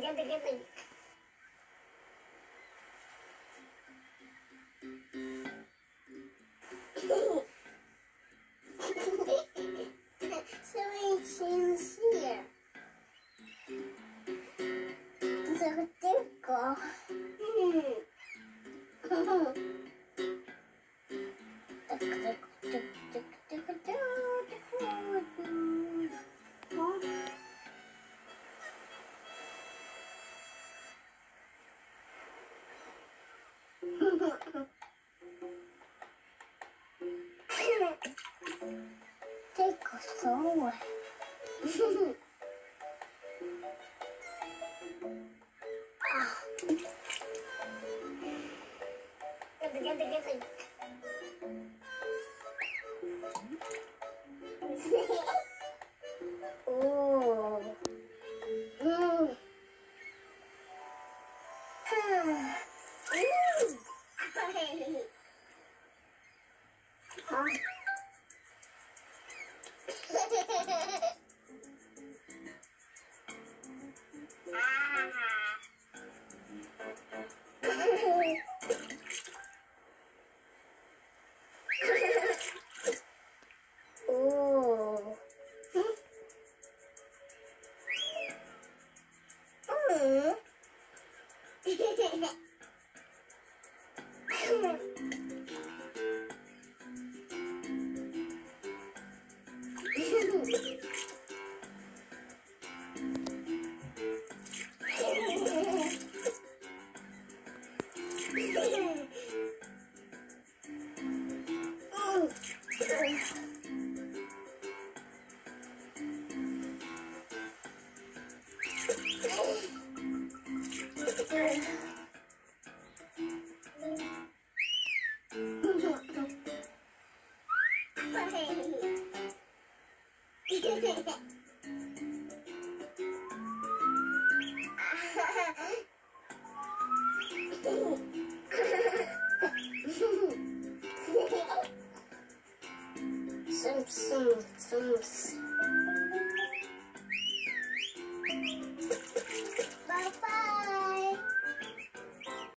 Gimby, gimby. so many here. So difficult. Så. Oh. Oh! Some, some, some.